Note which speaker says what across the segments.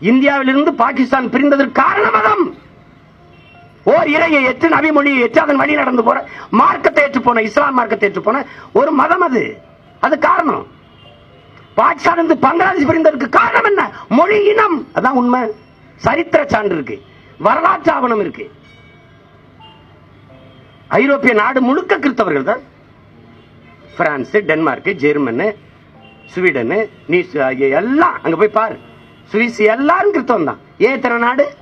Speaker 1: இந்தியாவிலிருந்து பாகிஸ்தான் பிரிந்ததற்கு காரணம் மதம் ஓர் இறையை ஏற்று நபிமொழியை ஏற்று அதன் வழி நடந்து போற மார்க்கத்தை ஏற்று போன இஸ்லாம் மார்க்கத்தை ஏற்று போன ஒரு மதம் அது. அது காரணம். பாகிஸ்தான் இருந்து பங்களாதேஷ் பிரிந்ததற்கு காரணம் என்ன? மொழி இனம். அதான் உண்மை. சரித்திர சான்று இருக்கு. வரலாற்று ஆவணம் இருக்கு. ஐரோப்பிய நாடு முழுக்க கிறிஸ்தவர்கள் தான். பிரான்ஸ் டென்மார்க் ஜெர்மனு ஸ்வீடனு ஆகிய எல்லாம் அங்க போய் பாரு. சுவிஸ் எல்லாரும் கிறிஸ்தவம் தான் ஏன் இத்தனை நாடு?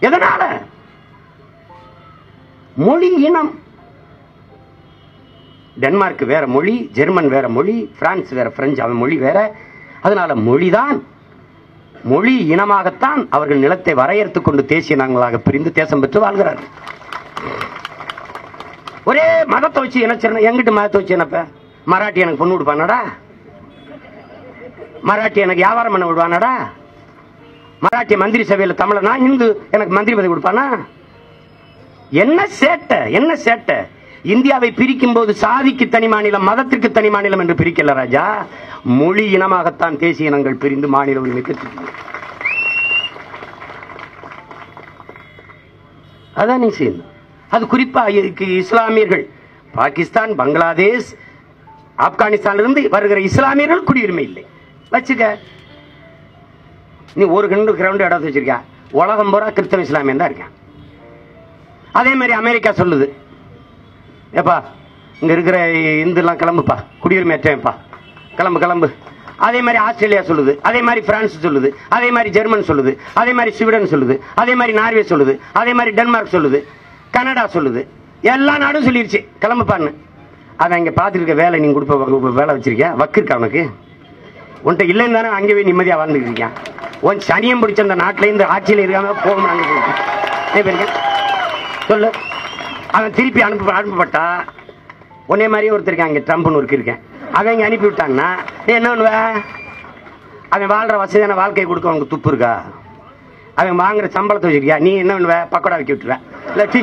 Speaker 1: எதனால? மொழி இனம். டென்மார்க் வேற மொழி ஜெர்மன் வேற மொழி பிரான்ஸ் வேற பிரெஞ்சு அவன் மொழி வேற. அதனால மொழிதான். மொழி இனமாகத்தான் அவர்கள் நிலத்தை வரையறுத்துக் கொண்டு தேசிய நாங்களாக பிரிந்து தேசம் பெற்று வாழ்கிறார்கள். ஒரே மதத்தை வச்சு என்ன எங்கிட்ட மதத்தை வச்சு என்னப்ப? மராட்டி எனக்கு பொண்ணு கொடுப்பானடா? மராட்டி எனக்கு வியாபாரம் பண்ண விடுவானடா? மராட்டி மந்திரி சபையில் தமிழனா? இந்து எனக்கு மந்திரி பதவி கொடுப்பானா? என்ன சேட்டை? என்ன சேட்டை? இந்தியாவை பிரிக்கும் போது சாதிக்கு தனி மாநிலம் மதத்திற்கு தனி மாநிலம் என்று பிரிக்கல ராஜா. மொழி இனமாகத்தான் தேசிய இனங்கள் பிரிந்து மாநில உரிமை அதான் நீ செய்யணும் அது குறிப்பாக இஸ்லாமியர்கள் பாகிஸ்தான் பங்களாதேஷ் ஆப்கானிஸ்தானிலிருந்து வருகிற இஸ்லாமியர்கள் குடியுரிமை இல்லை. வச்சுக்க. நீ ஒரு கிண்டு கிரவுண்டு இடம் வச்சிருக்க உலகம் பூரா கிறிஸ்தவ இஸ்லாமியன் தான் இருக்கேன். அதே மாதிரி அமெரிக்கா சொல்லுது. ஏப்பா இங்க இருக்கிற இந்துலாம் கிளம்புப்பா. குடியுரிமை ஏற்றேன்ப்பா கிளம்பு கிளம்பு. அதே மாதிரி ஆஸ்திரேலியா சொல்லுது. அதே மாதிரி பிரான்ஸ் சொல்லுது. அதே மாதிரி ஜெர்மன் சொல்லுது. அதே மாதிரி ஸ்வீடன் சொல்லுது. அதே மாதிரி நார்வே சொல்லுது. அதே மாதிரி டென்மார்க் சொல்லுது. கனடா சொல்லுது. எல்லா நாடும் சொல்லிருச்சு. கிளம்புப்பான்னு. அதை இங்கே பார்த்துருக்க வேலை நீங்கள் கொடுப்ப வேலை வச்சிருக்கியா? வக்கு இருக்கா உனக்கு? உன்கிட்ட இல்லைன்னு தானே அங்கே போய் நிம்மதியாக வாழ்ந்துட்டு இருக்கியா? உன் சனியம் பிடிச்ச அந்த நாட்டில ஆட்சியில் இருக்காமல் போகணும் சொல்லு. அவன் திருப்பி அனுப்ப அனுப்பப்பட்டா உன்னே மாதிரியே ஒருத்தருக்கான் அங்கே இங்கே ட்ரம்ப்னு ஒருக்கு இருக்கேன். அவன் இங்கே அனுப்பி விட்டாங்கன்னா நீ என்ன பண்ணுவ? அவன் வாழ்கிற வசதியான வாழ்க்கையை கொடுக்க உனக்கு துப்பு இருக்கா? அவன் வாங்குற சம்பளத்தை வச்சிருக்கியா? நீ என்ன பண்ணுவ? பக்கோடா வைக்க விட்டுருவ. இல்லை டீ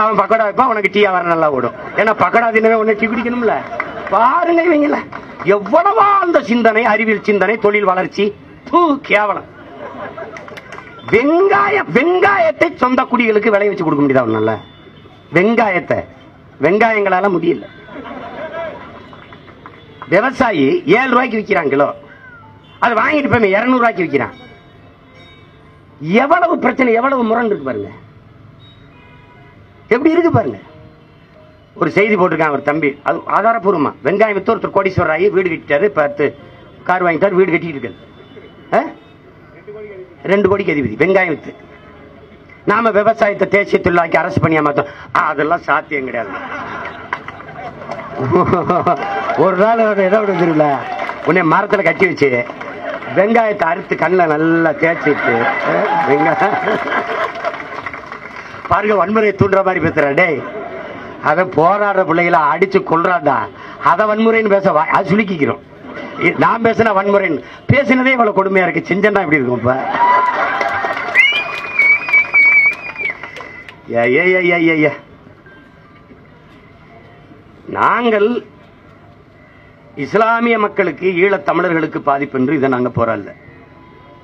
Speaker 1: அவன் பக்கோடா வைப்பான் உனக்கு டீ வர நல்லா ஓடும். ஏன்னா பக்கோடா தின்னவே உன்னை டீ குடிக்கணும்ல. பாருங்க இவங்கள எவ்வளவா அந்த சிந்தனை அறிவியல் சிந்தனை தொழில் வளர்ச்சி? தூ, கேவலம். வெங்காய வெங்காயத்தை சொந்த குடிகளுக்கு விளைய வச்சு கொடுக்க முடியாது நல்ல வெங்காயத்தை. வெங்காயங்களால முடியல. விவசாயி ஏழு ரூபாய்க்கு விற்கிறான் கிலோ அது வாங்கிட்டு போய் இருநூறு ரூபாய்க்கு விற்கிறான் எவ்வளவு பிரச்சனை எவ்வளவு முரண் இருக்கு பாருங்க. எப்படி இருக்கு பாருங்க. ஒரு செய்தி போட்டிருக்காங்க ஒரு தம்பி. அது ஆதாரப்பூர்வமா வெங்காயம் வித்து ஒருத்தர் கோடீஸ்வரர் ஆகி வீடு கட்டிட்டாரு. பார்த்து கார் வாங்கிட்டார் வீடு கட்டிட்டு இருக்காரு. ஆ? ரெண்டு கோடிக்கு அதிபதி வெங்காயம் வித்து. நாம விவசாயத்தை தேசிய தொழிலாக்கி அரசு பண்ணியா மாத்தோம். அதெல்லாம் சாத்தியம் கிடையாது. ஒரு நாள் ஏதோ ஒன்று தெரியல உன்னை மரத்தில் கட்டி வச்சு வெங்காயத்தை அறுத்து கண்ணில் நல்லா தேய்ச்சிட்டு வெங்காயம். பாருங்க வன்முறையை தூண்டுற மாதிரி பேசுற டேய் அவன் போராடுற பிள்ளைகளை அடிச்சு கொள்றான்டா அதை வன்முறைன்னு பேச வா- அது சுலுக்கிக்கிறோம். நான் பேசின வன்முறைன்னு. பேசினதே இவ்வளவு கொடுமையா இருக்கு. செஞ்சனா இப்படி இருக்கும் இப்ப? ஏ, நாங்கள் இஸ்லாமிய மக்களுக்கு ஈழத் தமிழர்களுக்கு பாதிப்பு என்று இதை நாங்க போராடல.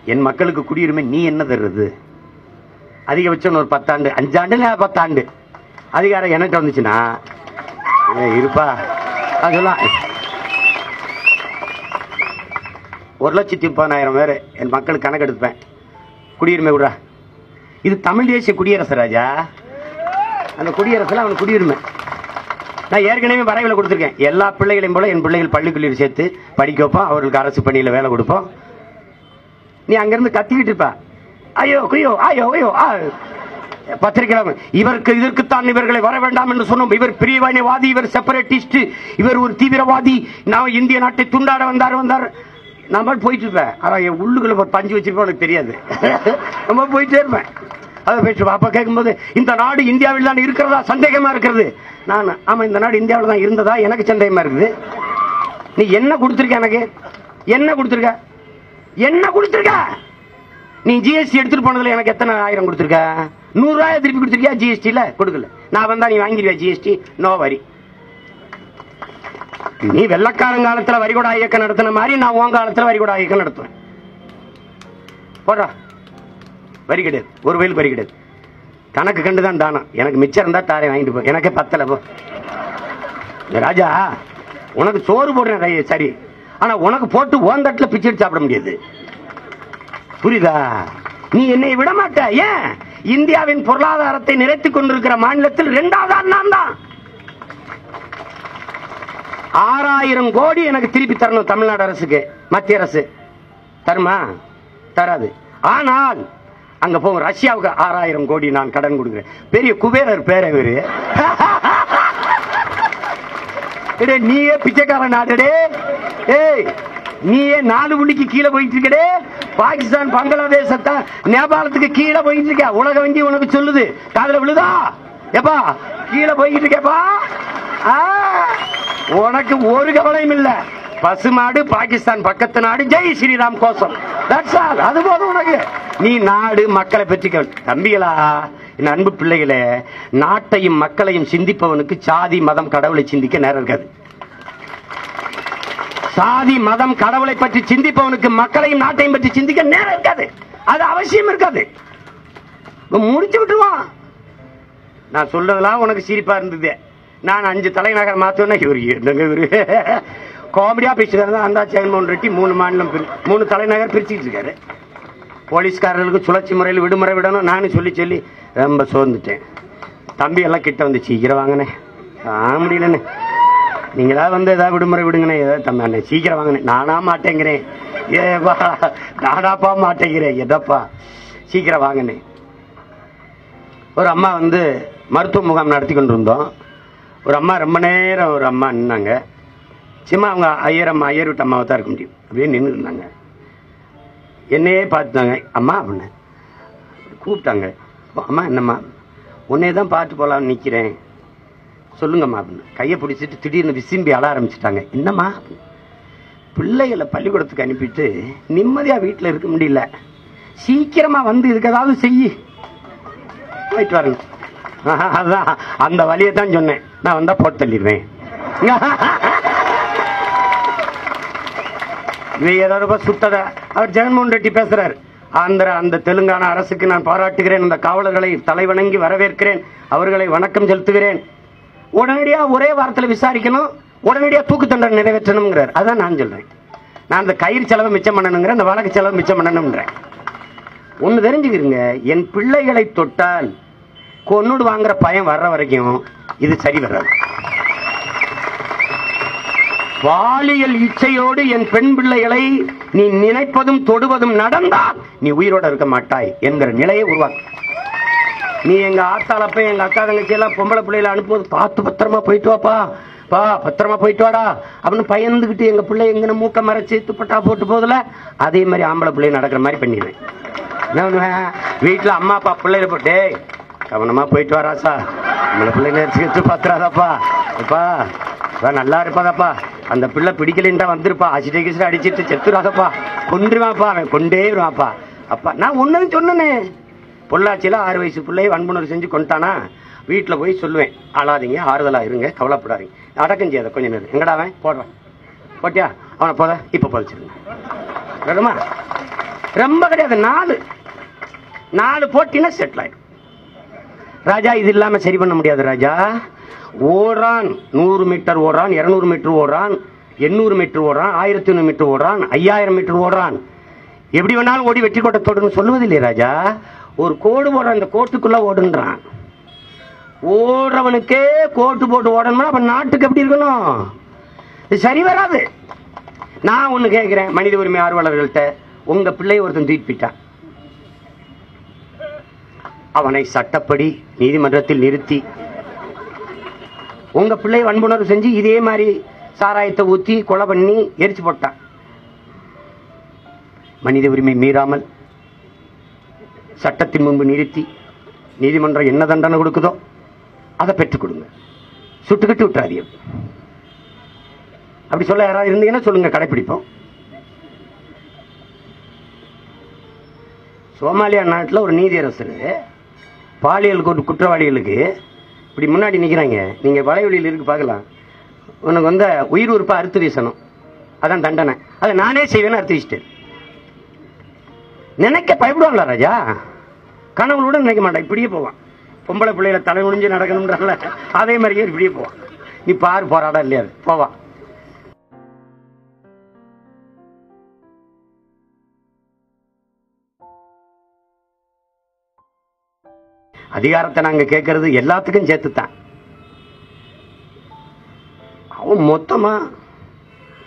Speaker 1: என் மக்களுக்கு குடியுரிமை நீ என்ன தருது? அதிகபட்சம் ஒரு பத்தாண்டு அஞ்சாண்டு பத்தாண்டு. அதிகாரம் எனக்கு வந்துச்சுன்னா இருப்பா. அதெல்லாம் ஒரு லட்சத்தி முப்பதாயிரம் பேர் என் மக்களுக்கு கணக்கு எடுப்பேன் குடியுரிமை விடுறா. இது தமிழ் தேசிய குடியரசு ராஜா. அந்த குடியரசில் அவனுக்கு குடியுரிமை. நான் ஏற்கனவே வரைவில் கொடுத்துருக்கேன். எல்லா பிள்ளைகளையும் போல என் பிள்ளைகள் பள்ளிக்கல்வியில் சேர்த்து படிக்க வைப்போம். அவர்களுக்கு அரசு பணியில் வேலை கொடுப்போம். நீ அங்கேருந்து கத்திக்கிட்டு இருப்பா. ஐயோ குய்யோ ஐயோ ஐயோ ஆ. பத்திரிகையாளர் இவருக்கு இதற்குத்தான் இவர்களை வர வேண்டாம் என்று சொன்னோம். இவர் பிரிவினைவாதி இவர் செப்பரேட்டிஸ்ட் இவர் ஒரு தீவிரவாதி. நான் இந்திய நாட்டை துண்டாட வந்தார் வந்தார். நம்ம போயிட்டு இருப்பேன். அவன் என் உள்ளுக்குள்ள ஒரு பஞ்சு வச்சிருப்பேன் எனக்கு தெரியாது. நம்ம போயிட்டே இருப்பேன். அதை பேசுவேன். அப்ப கேட்கும்போது இந்த நாடு இந்தியாவில் தான் இருக்கிறதா? சந்தேகமா இருக்கிறது. நான் ஆமா இந்த நாடு இந்தியாவில் தான் இருந்ததா? எனக்கு சந்தேகமா இருக்குது. நீ என்ன கொடுத்துருக்க எனக்கு? என்ன கொடுத்துருக்க? என்ன கொடுத்துருக்க? நீ ஜிஎஸ்டி எடுத்துட்டு போனதுல எனக்கு எத்தனை ஆயிரம் கொடுத்துருக்க? நூறு ரூபாய் திருப்பி கொடுத்துருக்கியா? ஜிஎஸ்டியில் கொடுக்கல. நான் வந்தா நீ வாங்கிடுவியா ஜிஎஸ்டி நோ வரி. நீ வெள்ளக்காரன் காலத்துல வரிகொடா இயக்கம் நடத்தின மாதிரி நான் உன் காலத்துல வரிகொடா இயக்கம் நடத்துவேன். போடா வரி கிடையாது ஒரு வயல் வரி கிடையாது கணக்கு கண்டு தான் தானம். எனக்கு மிச்சம் இருந்தா தாரை வாங்கிட்டு போ. எனக்கே பத்தல போ. ராஜா உனக்கு சோறு போடுறேன் சரி. ஆனா உனக்கு போட்டு ஓன் தட்டில் பிச்சடி சாப்பிட முடியாது. புரியுதா? நீ என்னை விட மாட்ட ஏன்? இந்தியாவின் பொருளாதாரத்தை நிறைத்துக் கொண்டிருக்கிற மாநிலத்தில் இரண்டாவது அண்ணா தான். ஆறாயிரம் கோடி எனக்கு திருப்பி தரணும் தமிழ்நாடு அரசுக்கு மத்திய அரசு. தருமா? தராது. ஆனால் அங்க போங்க ரஷ்யாவுக்கு ஆறாயிரம் கோடி நான் கடன் கொடுக்குறேன். பெரிய குபேரர் பேர இவரு. நீயே பிச்சைக்காரன் நாடடே ஏய் நீயே நாலு புள்ளிக்கு கீழே போயிட்டு இருக்கடே பாகிஸ்தான் பங்களாதேசத்தை நேபாளத்துக்கு கீழே போயிட்டு இருக்க உலக வங்கி உனக்கு சொல்லுது. காதல விழுதா? எப்பா கீழே போய்கிட்டு இருக்கேப்பா. உனக்கு ஒரு கவலையும் இல்ல. பசுமாடு பாகிஸ்தான் பக்கத்து நாடு. ஜெய் ஸ்ரீராம் கோசம் அது போதும் உனக்கு. நீ நாடு மக்களை பற்றி தம்பிகளா என் அன்பு பிள்ளைகளே நாட்டையும் மக்களையும் சிந்திப்பவனுக்கு சாதி மதம் கடவுளை சிந்திக்க நேரம் இருக்காது. சாதி மதம் கடவுளை பற்றி சிந்திப்பவனுக்கு மக்களையும் நாட்டையும் பற்றி சிந்திக்க நேரம் இருக்காது. அது அவசியம் இருக்காது. முடிச்சு விட்டுருவான் நான் சொல்றதெல்லாம் உனக்கு சிரிப்பா இருந்தது. நான் அஞ்சு தலைநகர் மாத்தோன்னா இவரு என்னங்க இவரு? காமெடியா பேசுறாரு அந்த ஜெகன்மோகன் ரெட்டி மூணு மாநிலம் மூணு தலைநகர் பிரிச்சுட்டு இருக்காரு. போலீஸ்காரர்களுக்கு சுழற்சி முறையில் விடுமுறை விடணும். நானும் சொல்லி சொல்லி ரொம்ப சோர்ந்துட்டேன். தம்பி எல்லாம் கிட்ட வந்து சீக்கிரம் வாங்கினேன். ஆ முடியலண்ணே நீங்களா வந்து ஏதாவது விடுமுறை விடுங்கண்ணே. ஏதாவது தம்பி அண்ணே சீக்கிரம் வாங்கினேன் நானா மாட்டேங்கிறேன். ஏப்பா நானாப்பா மாட்டேங்கிறேன். எதப்பா? சீக்கிரம் வாங்கினே ஒரு அம்மா வந்து மருத்துவ முகாம் நடத்தி கொண்டு இருந்தோம் ஒரு அம்மா ரொம்ப நேரம் ஒரு அம்மா நின்னாங்க. சும்மா அவங்க ஐயர் அம்மா ஐயர் விட்டு அம்மாவை தான் இருக்க முடியும். அப்படியே நின்று இருந்தாங்க. என்னையே பார்த்துட்டாங்க. அம்மா அப்படின்னு கூப்பிட்டாங்க. அம்மா என்னம்மா? உன்னையே தான் பார்த்து போகலான்னு நிற்கிறேன் சொல்லுங்கம்மா அப்படின்னு கையை பிடிச்சிட்டு திடீர்னு விசிம்பி அழ ஆரம்பிச்சிட்டாங்க. என்னம்மா? அப்படின்னு. பிள்ளைகளை பள்ளிக்கூடத்துக்கு அனுப்பிட்டு நிம்மதியாக வீட்டில் இருக்க முடியல. சீக்கிரமாக வந்து இதுக்கு ஏதாவது செய்யி. போயிட்டு வரணும் அதுதான் அதான் அந்த வழியை தான் சொன்னேன். நான் வந்தால் போட்டு தள்ளிடுவேன். இவன் ஏதாவது ரூபாய் அவர் ஜெகன்மோகன் ரெட்டி பேசுறாரு. ஆந்திரா அந்த தெலுங்கானா அரசுக்கு நான் பாராட்டுகிறேன். அந்த காவலர்களை தலைவணங்கி வரவேற்கிறேன். அவர்களை வணக்கம் செலுத்துகிறேன். உடனடியா ஒரே வாரத்தில் விசாரிக்கணும் உடனடியா தூக்கு தண்டனை நிறைவேற்றணுங்கிறார் அதான் நான் சொல்றேன். நான் அந்த கயிறு செலவை மிச்சம் பண்ணணுங்கிறேன் அந்த வழக்கு செலவு மிச்சம் பண்ணணும்ன்றேன் ஒன்று தெரிஞ்சுக்கிறீங்க என் பிள்ளைகளை தொட்டால் கொன்னுடு வாங்குற பயம் வர்ற வரைக்கும் இது சரி வராது. பாலியல் இச்சையோடு என் பெண் பிள்ளைகளை நீ நினைப்பதும் தொடுவதும் நடந்தால் நீ உயிரோட இருக்க மாட்டாய் என்கிற நிலையை உருவாக்கு. நீ எங்க ஆத்தாளப்ப எங்க அக்கா தங்கச்சி எல்லாம் பொம்பளை பிள்ளையில அனுப்புவது பார்த்து பத்திரமா போயிட்டு வாப்பா. பா பத்திரமா போயிட்டு வாடா. அப்படின்னு பயந்துக்கிட்டு எங்க பிள்ளை எங்கன மூக்க மறைச்சு துப்பட்டா போட்டு போதுல அதே மாதிரி ஆம்பளை பிள்ளை நடக்கிற மாதிரி பண்ணிடுவேன். என்ன பண்ணுவேன்? வீட்டுல அம்மா அப்பா பிள்ளைகளை போட்டு கவனமா போயிட்டு வராசா நம்மளை பிள்ளை நேரிச்சு பத்திராதாப்பா அப்பா அப்பா, நல்லா இருப்பாதாப்பா. அந்த பிள்ளை பிடிக்கலைன்னு தான் வந்திருப்பா. அசிட்டை கிசிட்டு அடிச்சிட்டு செத்துறாதப்பா. கொண்டுருவாப்பா அவன் கொண்டே வருவாப்பா அப்பா நான் ஒன்னு சொன்னனே. பொள்ளாச்சியில ஆறு வயசு பிள்ளையை வன்புணர்வு செஞ்சு கொண்டானா வீட்டுல போய் சொல்லுவேன். அழாதீங்க ஆறுதலா இருங்க கவலைப்படாதீங்க. அடக்கம் செய்யாத கொஞ்சம் நேரம் எங்கடா அவன்? போடுறான் போட்டியா? அவனை போத? இப்போ போதிச்சிருங்க வேணுமா ரொம்ப கிடையாது நாலு. நாலு போட்டினா செட்டில் ஆயிடும். ராஜா இது இல்லாம சரி பண்ண முடியாது ராஜா. ஓடுறான். நூறு மீட்டர் ஓடுறான் இருநூறு மீட்டர் ஓடுறான் எண்ணூறு மீட்டர் ஓடுறான் ஆயிரத்தி ஐநூறு மீட்டர் ஓடுறான் ஐயாயிரம் மீட்டர் ஓடுறான். எப்படி வேணாலும் ஓடி வெற்றி கோட்டை தொடர்ந்து சொல்லுவதில்லை ராஜா. ஒரு கோடு போடுறான் அந்த கோட்டுக்குள்ள ஓடுன்றான். ஓடுறவனுக்கே கோட்டு போட்டு ஓடணும்னா அப்ப நாட்டுக்கு எப்படி இருக்கணும்? இது சரி வராது. நான் ஒண்ணு கேட்கிறேன் மனித உரிமை ஆர்வலர்கள்ட்ட. உங்க பிள்ளையை ஒருத்தன் தூக்கிட்டு அவனை சட்டப்படி நீதிமன்றத்தில் நிறுத்தி. உங்க பிள்ளை வன்புணர்வு செஞ்சு இதே மாதிரி சாராயத்தை ஊத்தி கொலை பண்ணி எரிச்சு போட்டான். மனித உரிமை மீறாமல் சட்டத்தின் முன்பு நிறுத்தி நீதிமன்றம் என்ன தண்டனை கொடுக்குதோ அதை பெற்றுக் கொடுங்க. சுட்டுக்கிட்டு விட்டுறாதீங்க. அப்படி சொல்ல யாராவது இருந்தீங்கன்னா சொல்லுங்க கடைபிடிப்போம் சோமாலியா நாட்டில் ஒரு நீதியரசர் பாலியல் குற்ற- குற்றவாளிகளுக்கு இப்படி முன்னாடி நிற்கிறாங்க நீங்கள் வலைவெளியில் இருக்கு பார்க்கலாம். உனக்கு வந்து உயிர் உறுப்பை அறுத்து வீசணும். அதான் தண்டனை. அதை நானே செய்வேன்னு அறுத்து வீசிட்டேன். நினைக்க பயப்படுவாங்களா ராஜா? கனவுளோட நினைக்க மாட்டான். இப்படியே போவான். பொம்பளை பிள்ளைகளை தலை முடிஞ்சு நடக்கணும்ன்றால அதே மாதிரியே இப்படியே போவான். நீ பாரு போராடம் இல்லையா போவான் அதிகாரத்தை நாங்க கேட்கறது எல்லாத்துக்கும் சேர்த்துத்தான். அவன் மொத்தமா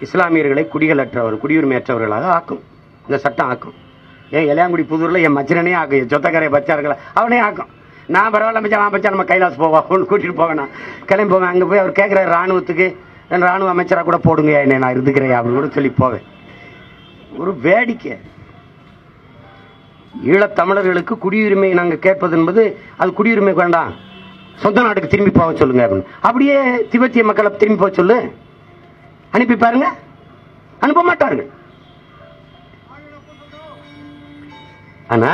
Speaker 1: இஸ்லாமியர்களை குடிகளற்றவர் குடியுரிமையற்றவர்களாக ஆக்கும். இந்த சட்டம் ஆக்கும். ஏன் இளையாங்குடி புதூரில் என் மச்சனனே ஆக்கும் என் சொத்தக்காரை பச்சார்களா அவனே ஆக்கும். நான் பரவாயில்ல அமைச்சா நான் மச்சான் நம்ம கைலாஸ் போவா ஒன்று கூட்டிகிட்டு போவேண்ணா கிளம்பி போவேன். அங்கே போய் அவர் கேட்குற ராணுவத்துக்கு. ராணுவ அமைச்சராக கூட போடுங்க என்ன நான் இருந்துக்கிறேன் அப்படின்னு கூட சொல்லி போவேன். ஒரு வேடிக்கை. ஈழத்தமிழர்களுக்கு குடியுரிமை நாங்கள் கேட்பது என்பது அது குடியுரிமை வேண்டாம் சொந்த நாட்டுக்கு திரும்பி போக சொல்லுங்க அப்படின்னு. அப்படியே திபெத்திய மக்களை திரும்பி போக சொல்லு. அனுப்பி பாருங்க. அனுப்ப மாட்டார்கள். ஆனா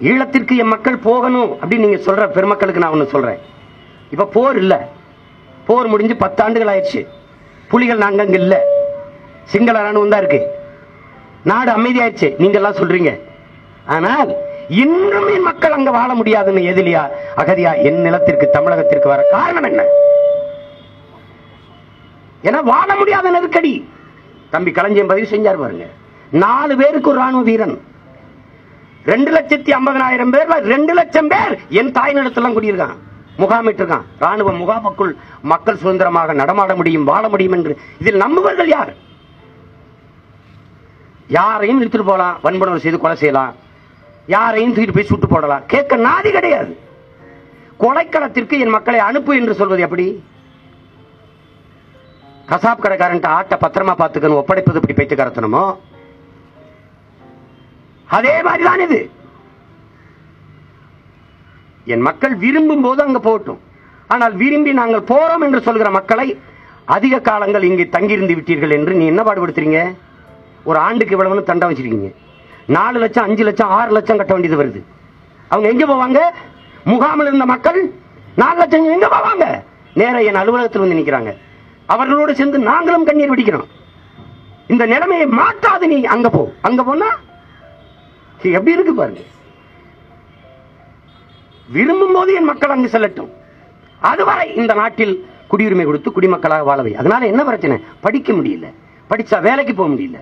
Speaker 1: ஈழத்திற்கு என் மக்கள் போகணும் அப்படின்னு நீங்க சொல்ற பெருமக்களுக்கு நான் ஒண்ணு சொல்றேன். இப்ப போர் இல்ல. போர் முடிஞ்சு பத்து ஆண்டுகள் ஆயிடுச்சு. புலிகள் நாங்க அங்க இல்ல. சிங்கள ராணுவம் தான் இருக்கு. நாடு அமைதியாயிடுச்சு. நீங்க எல்லாம் சொல்றீங்க. ஆனால் இன்னும் என் மக்கள் அங்க வாழ முடியாதுன்னு எதிலியா அகதியா என் நிலத்திற்கு தமிழகத்திற்கு வர காரணம் என்ன? ஏன்னா வாழ முடியாத நெருக்கடி. தம்பி களஞ்சியம் பதிவு செஞ்சார் பாருங்க. நாலு பேருக்கு ஒரு ராணுவ வீரன். ரெண்டு லட்சத்தி ஐம்பதனாயிரம் பேர்ல ரெண்டு லட்சம் பேர் என் தாய் நிலத்தெல்லாம் குடியிருக்கான் முகாமிட்டு இருக்கான் ராணுவ முகாமுக்குள் மக்கள் சுதந்திரமாக நடமாட முடியும் வாழ முடியும் என்று. இதில் நம்புவர்கள் யார்? யாரையும் இழுத்துட்டு போகலாம் வன்புணர்வு செய்து கொலை செய்யலாம். யாரையும் தூக்கிட்டு போய் சுட்டு போடலாம். கேட்க நாதி கிடையாது. கொலைக்களத்திற்கு என் மக்களை அனுப்பு என்று சொல்வது எப்படி? கசாப் கடைக்காரன் ஆட்டை பத்திரமா பார்த்துக்கணும் ஒப்படைப்பது இப்படி பைத்து கடத்தணுமோ அதே மாதிரிதான் இது. என் மக்கள் விரும்பும் போது அங்க போகட்டும். ஆனால் விரும்பி நாங்கள் போறோம் என்று சொல்கிற மக்களை அதிக காலங்கள் இங்கே தங்கியிருந்து விட்டீர்கள் என்று நீ என்ன பாடுபடுத்துறீங்க? ஒரு ஆண்டுக்கு இவ்வளவுன்னு தண்டை வச்சிருக்கீங்க. நாலு லட்சம் அஞ்சு லட்சம் ஆறு லட்சம் கட்ட வேண்டியது வருது. அவங்க எங்க போவாங்க? முகாமில் இருந்த மக்கள் நாலு லட்சம் எங்க போவாங்க? நேர என் அலுவலகத்தில் வந்து நிற்கிறாங்க அவர்களோடு சேர்ந்து நாங்களும் கண்ணீர் பிடிக்கிறோம் இந்த நிலைமையை மாற்றாது நீ அங்க போ. அங்க போனா எப்படி இருக்கு பாருங்க. விரும்பும் போது என் மக்கள் அங்கு செல்லட்டும். அதுவரை இந்த நாட்டில் குடியுரிமை கொடுத்து குடிமக்களாக வாழவை. அதனால என்ன பிரச்சனை? படிக்க முடியல. படிச்சா வேலைக்கு போக முடியல.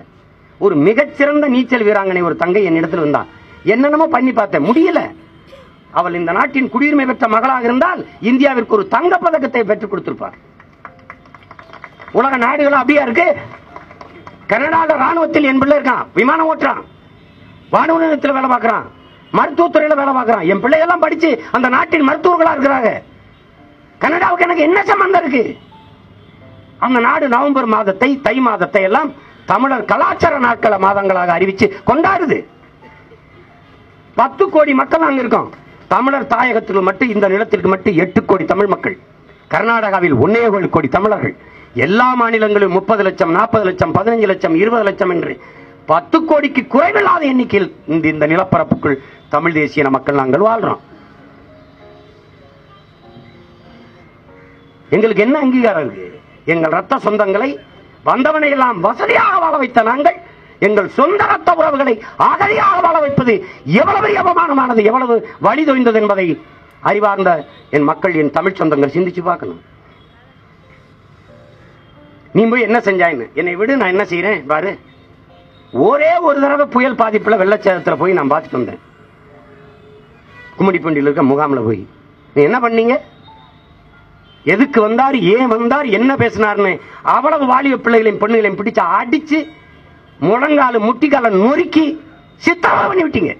Speaker 1: ஒரு மிகச்சிறந்த நீச்சல் வீராங்கனை ஒரு தங்கை என்னிடத்தில் வந்தா என்னென்னமோ பண்ணி பார்த்தேன். முடியல. அவள் இந்த நாட்டின் குடியுரிமை பெற்ற மகளாக இருந்தால் இந்தியாவிற்கு ஒரு தங்க பதக்கத்தை பெற்றுக் கொடுத்திருப்பார் உலக நாடுகளும் அப்படியா இருக்கு? கனடாவில் ராணுவத்தில் என் பிள்ளை இருக்கான். விமானம் ஓட்டுறான். வானவ நிலையத்தில் வேலை பார்க்குறான். மருத்துவத்துறையில வேலை பார்க்குறான். என் பிள்ளைகள்லாம் படிச்சு அந்த நாட்டின் மருத்துவர்களா இருக்கிறாங்க. கனடாவுக்கு எனக்கு என்ன சம்பந்தம் இருக்கு? அந்த நாடு நவம்பர் மாதத்தை தை மாதத்தை எல்லாம் தமிழர் கலாச்சார நாட்கள மாதங்களாக அறிவிச்சு கொண்டாடுது. பத்து கோடி மக்கள் அங்க இருக்கோம். தமிழர் தாயகத்துக்கு மட்டும் இந்த நிலத்திற்கு மட்டும் எட்டு கோடி தமிழ் மக்கள். கர்நாடகாவில் ஒன்னே கோடி தமிழர்கள். எல்லா மாநிலங்களிலும் முப்பது லட்சம் நாற்பது லட்சம் பதினஞ்சு லட்சம் இருபது லட்சம் என்று பத்து கோடிக்கு குறைவில்லாத எண்ணிக்கையில் இந்த இந்த நிலப்பரப்புக்குள் தமிழ் தேசிய மக்கள் நாங்கள் வாழ்றோம். எங்களுக்கு என்ன அங்கீகாரம் இருக்கு? எங்கள் ரத்த சொந்தங்களை வந்தவனை எல்லாம் வசதியாக வாழ வைத்த நாங்கள் எங்கள் சொந்த ரத்த உறவுகளை அகதியாக வாழ வைப்பது எவ்வளவு அபமானமானது அவமானமானது எவ்வளவு வழி தொய்ந்தது என்பதை அறிவார்ந்த என் மக்கள் என் தமிழ் சொந்தங்கள் சிந்திச்சு பார்க்கணும். நீ போய் என்ன செஞ்சாயின்னு? என்னை விடு நான் என்ன செய்யறேன் பாரு. ஒரே ஒரு தடவை புயல் பாதிப்பில் வெள்ளச்சேதத்துல போய் நான் பார்த்துட்டு வந்தேன். கும்மிடிப்பண்டியில் இருக்க முகாமில் போய். நீ என்ன பண்ணீங்க? எதுக்கு வந்தார்? ஏன் வந்தார்? என்ன பேசினார்னு அவ்வளவு வாலிப பிள்ளைகளையும் பெண்ணுகளையும் பிடிச்சு அடிச்சு முழங்கால முட்டிக்கால நொறுக்கி சித்தாவா பண்ணி விட்டீங்க.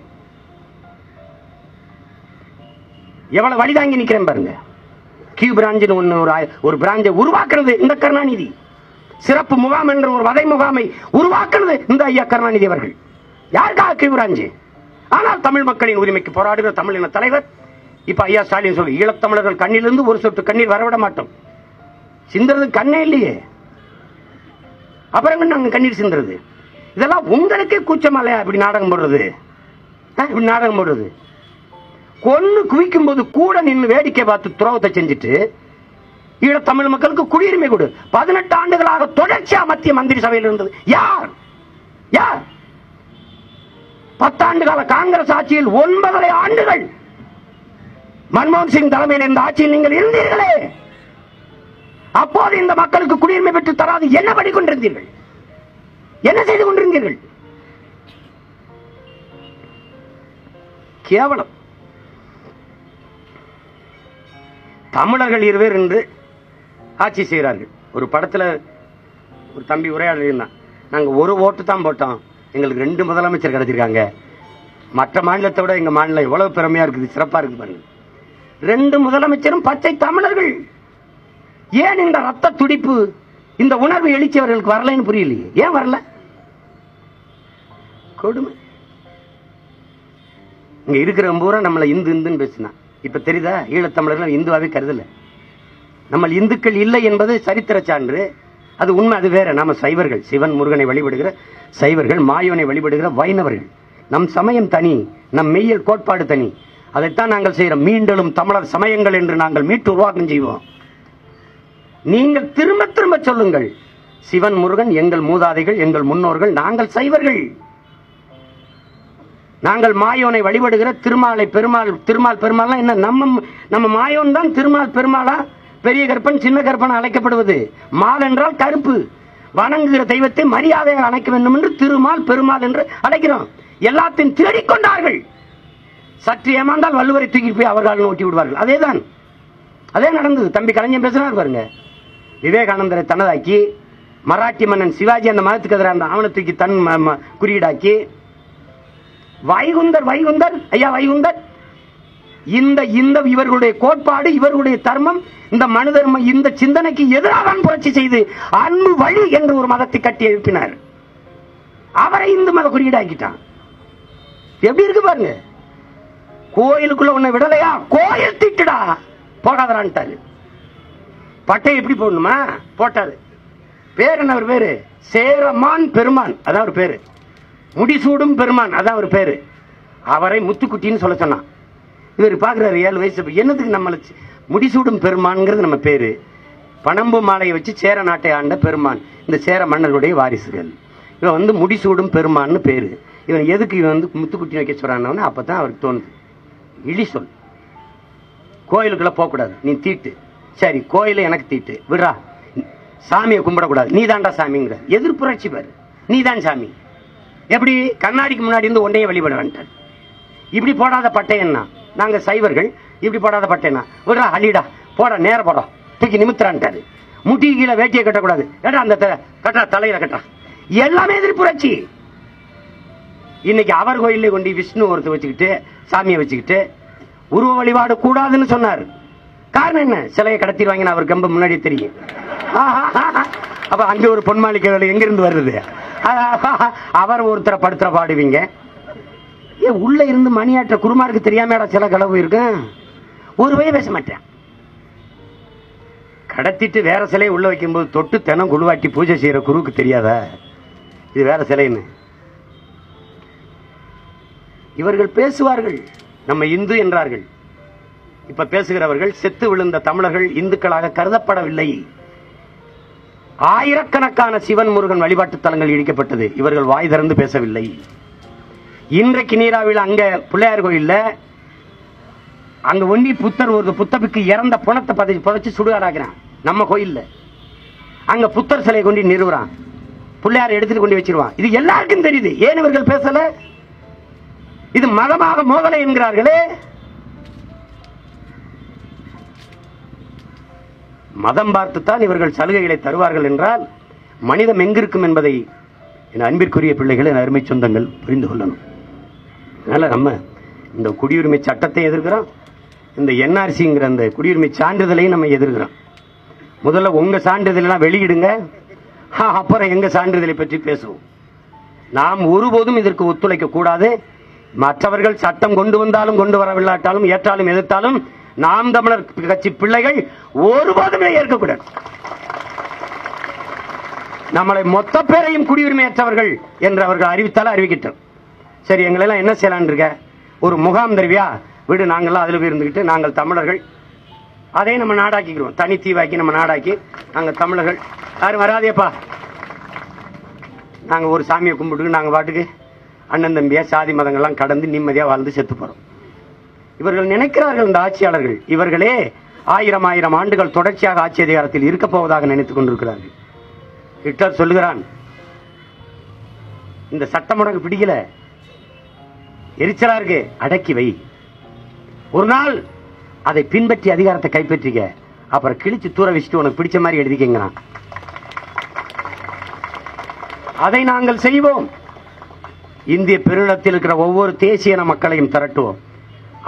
Speaker 1: எவ்வளவு வழி தாங்கி நிக்கிறேன் பாருங்க. கியூ பிராஞ்சுன்னு ஒன்று ஒரு ஒரு பிராஞ்சை உருவாக்குறது இந்த கருணாநிதி. சிறப்பு முகாம் என்ற ஒரு வதை முகாமை உருவாக்குனது இந்த ஐயா கருணாநிதி அவர்கள். யாருக்காக கிவிராஞ்சி ஆனால் தமிழ் மக்களின் உரிமைக்கு போராடுகிற தமிழ் இன தலைவர் இப்ப ஐயா ஸ்டாலின் சொல்லி ஈழத்தமிழர்கள் கண்ணிலிருந்து ஒரு சொட்டு கண்ணீர் வரவிட மாட்டோம். சிந்துறது கண்ணே இல்லையே. அப்புறம் என்ன நாங்க கண்ணீர் சிந்துறது? இதெல்லாம் உங்களுக்கே கூச்சமல்லையா இப்படி நாடகம் போடுறது? இப்படி நாடகம் போடுறது? கொன்னு குவிக்கும் போது கூட நின்று வேடிக்கை பார்த்து துரோகத்தை செஞ்சுட்டு ஈழத்தமிழ் மக்களுக்கு குடியுரிமை கொடு. பதினெட்டு ஆண்டுகளாக தொடர்ச்சியா மத்திய மந்திரி சபையில் இருந்தது. யார்? யார்? பத்தாண்டு கால காங்கிரஸ் ஆட்சியில் ஒன்பதரை ஆண்டுகள் மன்மோகன் சிங் தலைமையில் இந்த ஆட்சியில் நீங்கள் இருந்தீர்களே. அப்போது இந்த மக்களுக்கு குடியுரிமை பெற்று தராது என்ன படி கொண்டிருந்தீர்கள்? என்ன செய்து கொண்டிருந்தீர்கள்? கேவலம். தமிழர்கள் இருவர் என்று ஆட்சி செய்கிறார்கள். ஒரு படத்தில் ஒரு தம்பி உரையாடலாம் நாங்கள் ஒரு ஓட்டு தான் போட்டோம். எங்களுக்கு ரெண்டு முதலமைச்சர் கிடைச்சிருக்காங்க. மற்ற மாநிலத்தை விட எங்கள் மாநிலம் எவ்வளோ பெருமையாக இருக்குது சிறப்பாக இருக்குது பாருங்கள் ரெண்டு முதலமைச்சரும் பச்சை தமிழர்கள். ஏன் இந்த ரத்த துடிப்பு இந்த உணர்வு எழுச்சி அவர்களுக்கு வரலைன்னு புரியலையே? ஏன் வரல? கொடுமை. இங்க இருக்கிற பூரா நம்மளை இந்து இந்துன்னு பேசினா இப்ப தெரியுதா? ஈழத்தமிழர்கள் இந்துவாவே கருதலை. நம்ம இந்துக்கள் இல்லை என்பது சரித்திர சான்று. அது உண்மை அது வேற. நாம சைவர்கள் சிவன் முருகனை வழிபடுகிற சைவர்கள் மாயோனை வழிபடுகிற வைணவர்கள். நம் சமயம் தனி நம் மெய்யல் கோட்பாடு தனி. அதைத்தான் நாங்கள் செய்கிறோம். மீண்டலும் தமிழர் சமயங்கள் என்று நாங்கள் மீட்டு உருவாக்கம் செய்வோம். நீங்கள் திரும்ப திரும்ப சொல்லுங்கள். சிவன் முருகன் எங்கள் மூதாதைகள் எங்கள் முன்னோர்கள் நாங்கள் சைவர்கள். நாங்கள் மாயோனை வழிபடுகிற திருமாலை பெருமாள் திருமால் பெருமாள்லாம் என்ன? நம்ம நம்ம மாயோன் தான் திருமால் பெருமாளா? பெரிய கற்பன் சின்ன கற்பன் அழைக்கப்படுவது. மால் என்றால் கருப்பு. வணங்குகிற தெய்வத்தை மரியாதையாக அழைக்க வேண்டும் என்று திருமால் பெருமாள் என்று அழைக்கிறோம். எல்லாத்தையும் தேடிக்கொண்டார்கள் சற்று ஏமாந்தால் வள்ளுவரை தூக்கி போய் அவர்கள் ஓட்டி விடுவார்கள். அதேதான். அதே நடந்தது. தம்பி கலைஞர் பேசினார் பாருங்க. விவேகானந்தரை தனதாக்கி மராட்டி மன்னன் சிவாஜி அந்த மதத்துக்கு எதிராக அந்த ஆவண தூக்கி தன் ம- ம- குறியீடாக்கி வைகுந்தர் வைகுந்தர் ஐயா வைகுந்தர் இந்த இந்த இவர்களுடைய கோட்பாடு இவர்களுடைய தர்மம் இந்த மனு தர்மம் இந்த சிந்தனைக்கு எதிராக தான் புரட்சி செய்து அன்பு வழி என்று ஒரு மதத்தை கட்டி எழுப்பினார். அவரை இந்து மத குறியீடாக்கிட்டான். எப்படி இருக்கு பாருங்க? கோயிலுக்குள்ள உன்னை விடலையா? கோயில் திட்டுடா. போகாதரான்ட்டாரு பட்டை எப்படி போடணுமா? போட்டாரு. பேர் என்ன ஒரு பேரு? சேரமான் பெருமான். அதான் ஒரு பேரு. முடிசூடும் பெருமான். அதான் ஒரு பேரு. அவரை முத்துக்குட்டின்னு சொல்ல சொன்னான். இவர் பார்க்குறாரு ஏழு வயசு. என்னத்துக்கு என்னதுக்கு முடிசூடும் பெருமான்ங்கிறது நம்ம பேர். பனம்பு மாலையை வச்சு சேர நாட்டை ஆண்ட பெருமான். இந்த சேர மன்னர்களுடைய வாரிசுகள். இவன் வந்து முடிசூடும் பெருமான்னு பேர். இவன் எதுக்கு இவன் வந்து முத்துக்குட்டி வைக்க அப்போ தான் அவருக்கு தோணுது. இழி சொல். கோயிலுக்குள்ளே போகக்கூடாது. நீ தீட்டு. சரி கோயிலை எனக்கு தீட்டு. விடுறா. சாமியை கும்பிடக்கூடாது. நீ தாண்டா சாமிங்கிற. எதிர்ப்புரட்சி பாரு. நீ தான் சாமி. எப்படி கண்ணாடிக்கு முன்னாடி இருந்து ஒன்றையே வழிபட வேண்டார் இப்படி போடாத பட்டை என்ன? நாங்க சைவர்கள் இப்படி போடாத பட்டேனா? விடுறா அழிடா போடா நேர போடா. தூக்கி நிமித்துறான்ட்டாரு. முட்டி கீழே வேட்டியை கட்டக்கூடாது. ஏடா அந்த கட்டா தலையில கட்டா. எல்லாமே எதிர்ப்புரட்சி இன்னைக்கு அவர் கோயிலே கொண்டு விஷ்ணு ஒருத்தர் வச்சுக்கிட்டு சாமியை வச்சுக்கிட்டு உருவ வழிபாடு கூடாதுன்னு சொன்னார். காரணம் என்ன? சிலையை கடத்திடுவாங்கன்னு அவர் கம்பு முன்னாடி தெரியும். அப்ப அங்கே ஒரு பொன்மாளிகை வேலை எங்கிருந்து வருது? அவர் ஒருத்தரை படுத்துற பாடுவீங்க. ஏ உள்ள இருந்து மணியாற்ற குருமாருக்கு தெரியாமடா சில களவு இருக்கும் ஒரு வய பேச மாட்டேன். கடத்திட்டு வேற சிலையை உள்ள வைக்கும்போது தொட்டு தினம் குழுவாட்டி பூஜை செய்யற குருவுக்கு தெரியாதா? இது வேற சிலைன்னு. இவர்கள் பேசுவார்கள் நம்ம இந்து என்றார்கள். இப்ப பேசுகிறவர்கள் செத்து விழுந்த தமிழர்கள் இந்துக்களாக கருதப்படவில்லை. ஆயிரக்கணக்கான சிவன் முருகன் வழிபாட்டு தலங்கள் இடிக்கப்பட்டது. இவர்கள் வாய் திறந்து பேசவில்லை. இன்றைக்கு நீராவில் அங்க பிள்ளையார் கோயில்ல அங்க ஒண்டி புத்தர் ஒரு புத்தபிக்கு இறந்த புணத்தை பதி புதைச்சு சுடுகாடாக்குறான் நம்ம கோயில்ல. அங்க புத்தர் சிலையை கொண்டு நிறுவுறான். பிள்ளையார் எடுத்துட்டு கொண்டு வச்சிருவான். இது எல்லாருக்கும் தெரியுது. ஏன் இவர்கள் பேசல? இது மதமாக மோதலை என்கிறார்களே. மதம் பார்த்துத்தான் இவர்கள் சலுகைகளை தருவார்கள் என்றால் மனிதம் எங்கிருக்கும் என்பதை என் அன்பிற்குரிய பிள்ளைகள் என் அருமை சொந்தங்கள் புரிந்து கொள்ளணும். அதனால் நம்ம இந்த குடியுரிமை சட்டத்தை எதிர்க்கிறோம். இந்த என்ஆர்சிங்கிற அந்த குடியுரிமை சான்றிதழையும் நம்ம எதிர்க்கிறோம். முதல்ல உங்கள் சான்றிதழெல்லாம் வெளியிடுங்க. ஆ, அப்புறம் எங்கள் சான்றிதழை பற்றி பேசுவோம். நாம் ஒருபோதும் இதற்கு ஒத்துழைக்க கூடாது. மற்றவர்கள் சட்டம் கொண்டு வந்தாலும் கொண்டு வரவில்லாட்டாலும் ஏற்றாலும் எதிர்த்தாலும் நாம் தமிழர் கட்சி பிள்ளைகள் ஒருபோதும் ஏற்கக்கூடாது. நம்மளை மொத்த பேரையும் குடியுரிமையற்றவர்கள் என்று அவர்கள் அறிவித்தாலும் அறிவிக்கிட்டோம். சரி எங்களெல்லாம் என்ன செய்யலாம்னு இருக்க? ஒரு முகாம் தருவியா? விடு நாங்கள்லாம் அதில் போய் இருந்துக்கிட்டு நாங்கள் தமிழர்கள். அதையும் நம்ம நாடாக்கிக்கிறோம். தனி தீவாக்கி நம்ம நாடாக்கி நாங்கள் தமிழர்கள். யாரும் வராதேப்பா. நாங்கள் ஒரு சாமியை கும்பிட்டு நாங்கள் பாட்டுக்கு அண்ணன் தம்பியாக சாதி மதங்கள்லாம் கடந்து நிம்மதியாக வாழ்ந்து செத்து போகிறோம் இவர்கள் நினைக்கிறார்கள் இந்த ஆட்சியாளர்கள். இவர்களே ஆயிரம் ஆயிரம் ஆண்டுகள் தொடர்ச்சியாக ஆட்சி அதிகாரத்தில் இருக்க போவதாக நினைத்துக் கொண்டிருக்கிறார்கள். ஹிட்லர் சொல்லுகிறான் இந்த சட்டம் உனக்கு பிடிக்கல. எரிச்சலா இருக்கு. அடக்கி வை. ஒரு நாள் அதை பின்பற்றி அதிகாரத்தை கைப்பற்றிக்க. அப்புறம் கிழிச்சு தூர வச்சுட்டு உனக்கு பிடிச்ச மாதிரி எழுதிக்கங்கிறான். அதை நாங்கள் செய்வோம். இந்திய பெருநிலத்தில் இருக்கிற ஒவ்வொரு தேசிய மக்களையும் திரட்டுவோம்.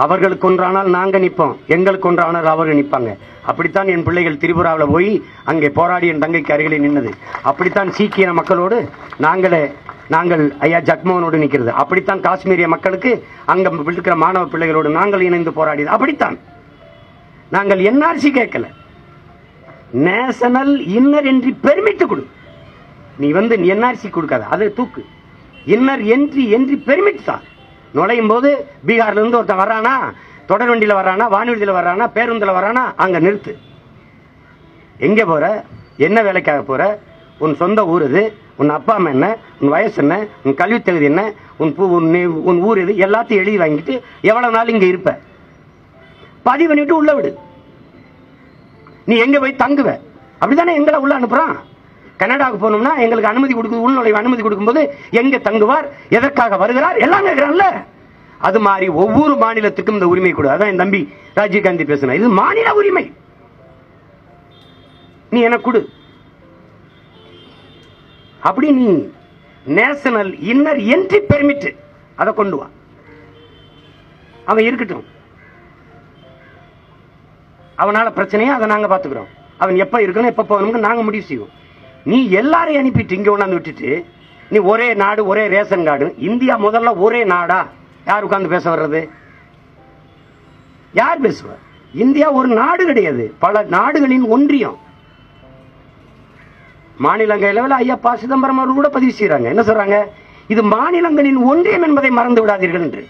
Speaker 1: அவர்களுக்கு ஒன்றானால் நாங்கள் நிற்போம். எங்களுக்கு ஒன்றானால் அவர்கள் நிற்பாங்க. அப்படித்தான் என் பிள்ளைகள் திரிபுராவில் போய் அங்கே போராடி என் தங்கைக்கு அருகிலே நின்னது. அப்படித்தான் சீக்கிய மக்களோடு நாங்களே நாங்கள் ஐயா ஜக்மோகனோடு நிற்கிறது. அப்படித்தான் காஷ்மீரிய மக்களுக்கு அங்கே இருக்கிற மாணவ பிள்ளைகளோடு நாங்கள் இணைந்து போராடியது. அப்படித்தான். நாங்கள் என்ஆர்சி கேட்கல. நேஷனல் இன்னர் என்ட்ரி பெர்மிட் கொடு. நீ வந்து என்ஆர்சி கொடுக்காத. அது தூக்கு. இன்னர் என்ட்ரி என்ட்ரி பெர்மிட் தான். நுழையும் போது பீகார்ல இருந்து ஒருத்தன் வர்றானா தொடர் வண்டியில் வர்றானா வானூர்தியில் வர்றானா பேருந்தில் வர்றானா அங்கே நிறுத்து. எங்கே போகிற என்ன வேலைக்காக போகிற உன் சொந்த ஊர் இது உன் அப்பா அம்மா என்ன? உன் வயசு என்ன? உன் கல்வி தகுதி என்ன? உன் பூ உன் நீ- உன் ஊர் இது எல்லாத்தையும் எழுதி வாங்கிட்டு எவ்வளோ நாள் இங்கே இருப்ப? பதிவு பண்ணிட்டு உள்ள விடு. நீ எங்கே போய் தங்குவ? அப்படிதானே எங்களை உள்ள அனுப்புகிறான் கனடாவுக்கு போனோம்னா எங்களுக்கு அனுமதி கொடுக்குது உள்நுழைவு அனுமதி கொடுக்கும்போது எங்க தங்குவார் எதற்காக வருகிறார் எல்லாம் கேட்கிறான்ல. அது மாதிரி ஒவ்வொரு மாநிலத்துக்கும் இந்த உரிமை கொடு. அதான் என் தம்பி ராஜீவ் காந்தி இது மாநில உரிமை. நீ எனக்கு கொடு. அப்படி நீ நேஷனல் இன்னர் என்ட்ரி பெர்மிட் அதை கொண்டு வா. அவன் இருக்கட்டும். அவனால பிரச்சனையா அதை நாங்க பாத்துக்கிறோம் அவன் எப்ப இருக்கணும் எப்ப போகணும்னு நாங்க முடிவு செய்வோம். நீ எல்லாரையும் அனுப்பிட்டு இங்கே கொண்டாந்து விட்டுட்டு நீ ஒரே நாடு ஒரே ரேஷன் கார்டு இந்தியா முதல்ல ஒரே நாடா? யார் உட்காந்து பேச வர்றது? யார் பேசுவார் இந்தியா ஒரு நாடு கிடையாது. பல நாடுகளின் ஒன்றியம். மாநிலங்களவில் ஐயா ப சிதம்பரம் அவர்கள் கூட பதிவு செய்யறாங்க என்ன சொல்றாங்க? இது மாநிலங்களின் ஒன்றியம் என்பதை மறந்து விடாதீர்கள் என்று.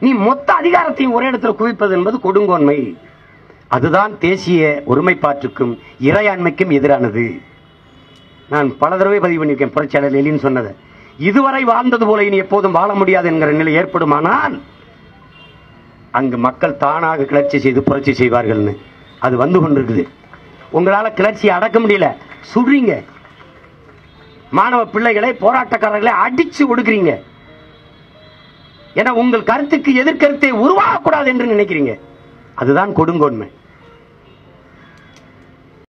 Speaker 1: நீ மொத்த அதிகாரத்தையும் ஒரே இடத்துல குவிப்பது என்பது கொடுங்கோன்மை. அதுதான் தேசிய ஒருமைப்பாட்டுக்கும் இறையாண்மைக்கும் எதிரானது. நான் பல தடவை பதிவு பண்ணியிருக்கேன் புரட்சியாளர் எலின்னு சொன்னதை. இதுவரை வாழ்ந்தது போல இனி எப்போதும் வாழ முடியாது என்கிற நிலை ஏற்படுமானால் அங்கு மக்கள் தானாக கிளர்ச்சி செய்து புரட்சி செய்வார்கள்னு. அது வந்து கொண்டிருக்குது. உங்களால் கிளர்ச்சியை அடக்க முடியல. சுடுறீங்க. மாணவ பிள்ளைகளை போராட்டக்காரர்களை அடிச்சு ஒடுக்குறீங்க. ஏன்னா உங்கள் கருத்துக்கு எதிர்கருத்தை உருவாகக்கூடாது என்று நினைக்கிறீங்க. அதுதான் கொடுங்கோன்மை.